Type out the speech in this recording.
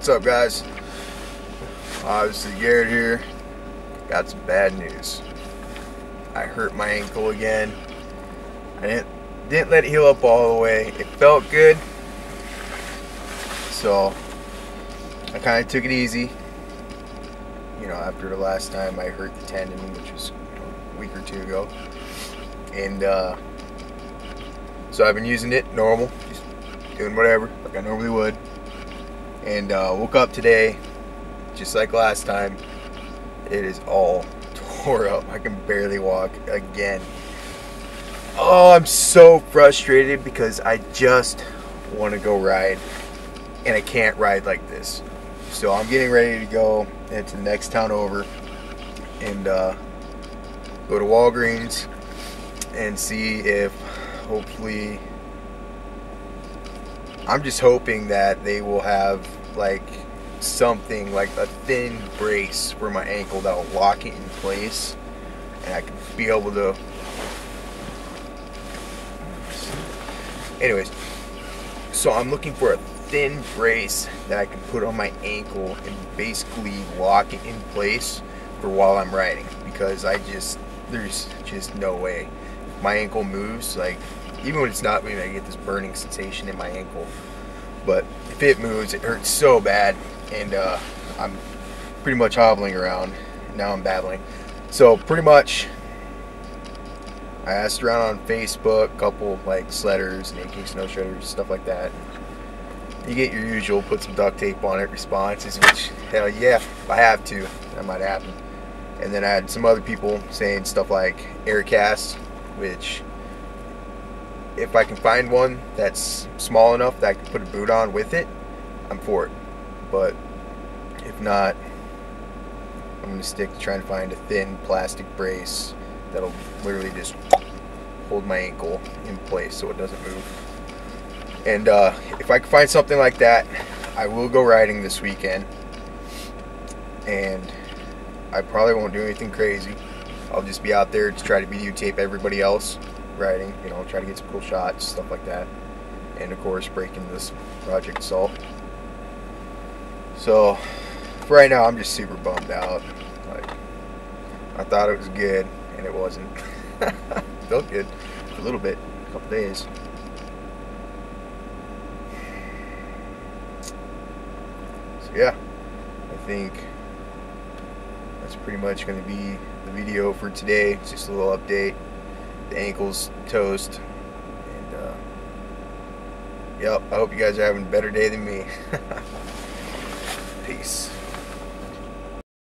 What's up, guys? Uh, this is Garrett here. Got some bad news. I hurt my ankle again. I didn't didn't let it heal up all the way. It felt good, so I kind of took it easy. You know, after the last time I hurt the tendon, which was a week or two ago, and uh, so I've been using it normal, just doing whatever like I normally would and uh, woke up today just like last time. It is all tore up. I can barely walk again. Oh I'm so frustrated because I just want to go ride and I can't ride like this. So I'm getting ready to go into the next town over and uh, go to Walgreens and see if hopefully I'm just hoping that they will have like something like a thin brace for my ankle that'll lock it in place and I can be able to anyways so I'm looking for a thin brace that I can put on my ankle and basically lock it in place for while I'm riding because I just there's just no way. My ankle moves like even when it's not moving, I get this burning sensation in my ankle. But if it moves, it hurts so bad, and uh, I'm pretty much hobbling around. Now I'm babbling. So pretty much, I asked around on Facebook, a couple like sledders and AK snow shredders, stuff like that. You get your usual, put some duct tape on it responses, which hell yeah, if I have to, that might happen. And then I had some other people saying stuff like Aircast, which if I can find one that's small enough that I can put a boot on with it, I'm for it. But if not, I'm going to stick to trying to find a thin plastic brace that'll literally just hold my ankle in place so it doesn't move. And uh, if I can find something like that, I will go riding this weekend. And I probably won't do anything crazy. I'll just be out there to try to videotape everybody else riding, you know, try to get some cool shots, stuff like that. And of course, breaking this Project Salt. So, for right now, I'm just super bummed out. Like, I thought it was good, and it wasn't. Felt good a little bit, a couple days. So yeah, I think that's pretty much going to be the video for today. It's just a little update the ankles toast. And, uh, yep, I hope you guys are having a better day than me. Peace.